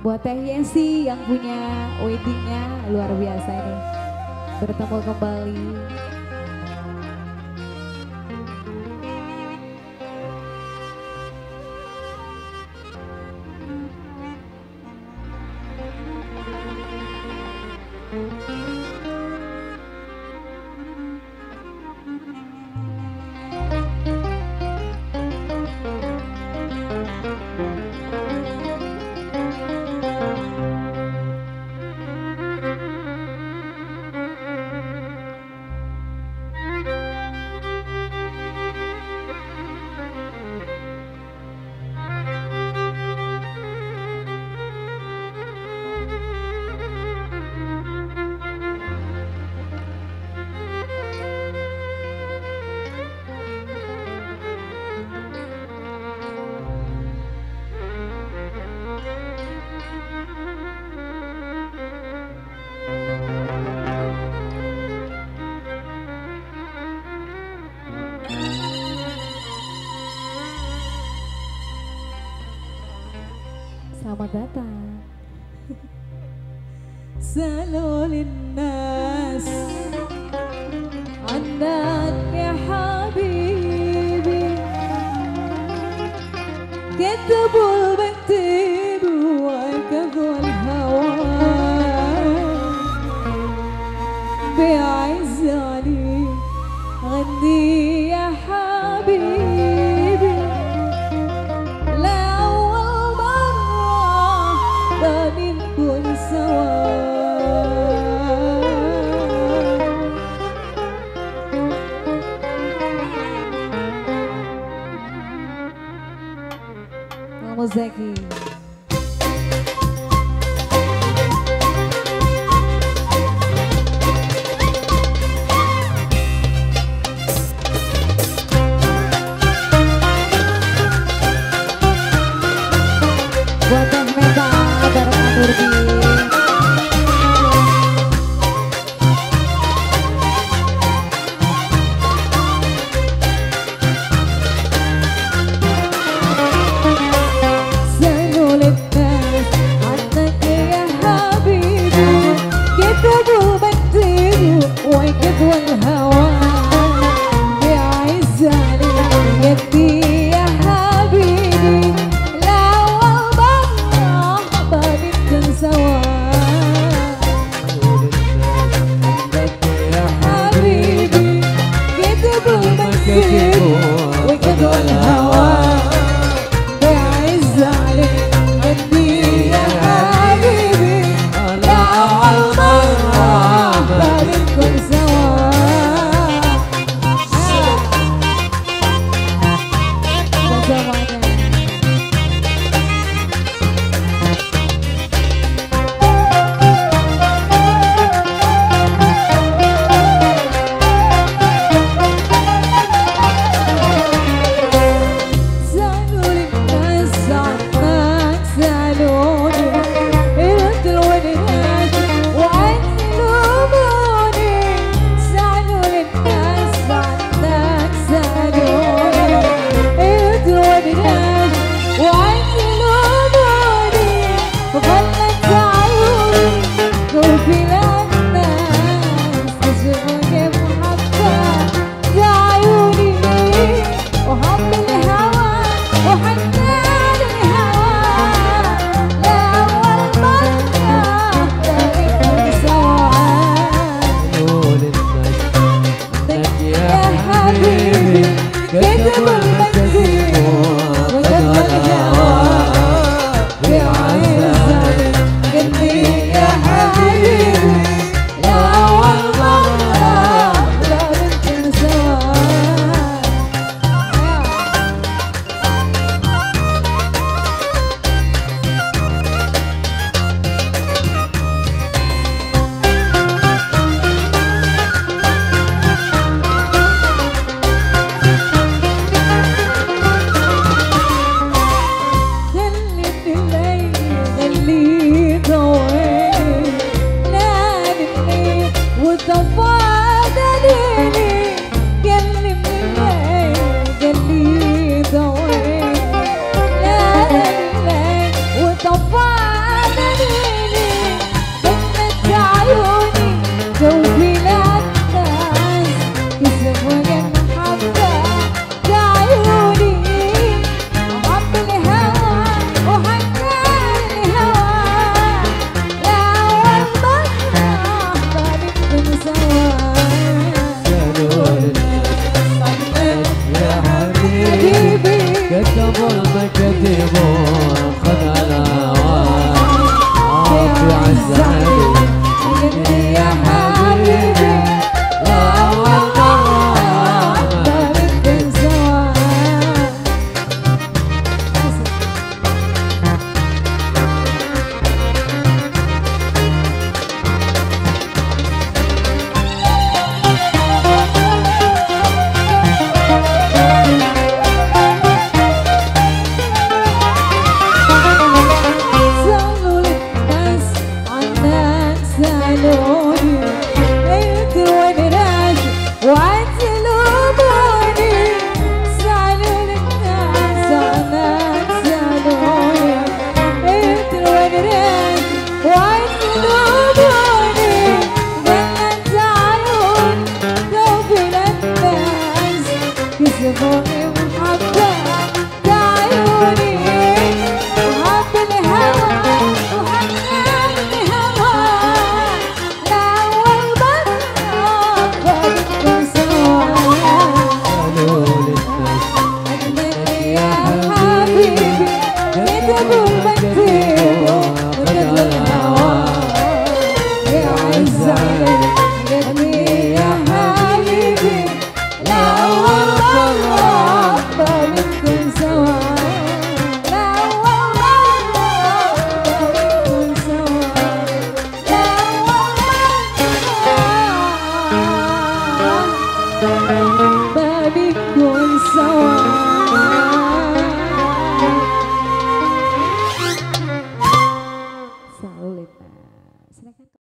Buat Teh Yesi yang punya weddingnya luar biasa ini. Bertemu kembali. Selamat datang. Salulin nas andak ya habibi. Ketubul música. again. More but